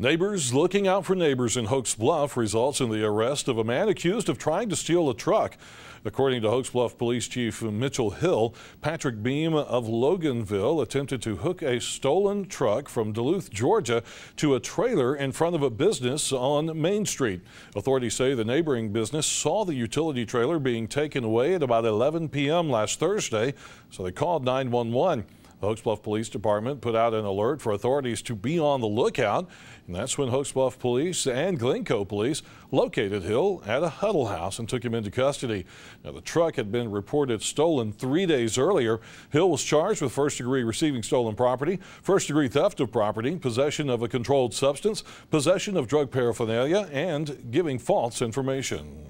Neighbors looking out for neighbors in Hokes Bluff results in the arrest of a man accused of trying to steal a truck. According to Hokes Bluff Police Chief Mitchell Hill, Patrick Beam of Loganville attempted to hook a stolen truck from Duluth, Georgia to a trailer in front of a business on Main Street. Authorities say the neighboring business saw the utility trailer being taken away at about 11 p.m. last Thursday, so they called 911. Hokes Bluff Police Department put out an alert for authorities to be on the lookout, and that's when Hokes Bluff Police and Glencoe Police located Hill at a huddle house and took him into custody. Now, the truck had been reported stolen three days earlier. Hill was charged with first degree receiving stolen property, first degree theft of property, possession of a controlled substance, possession of drug paraphernalia, and giving false information.